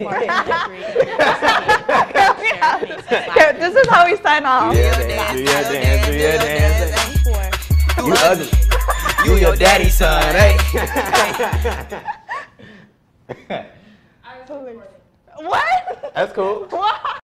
yeah, this is how we sign off. Do your dance, do your dance, do your dance. You ugly. You your daddy's son, eh? hey. What? That's cool.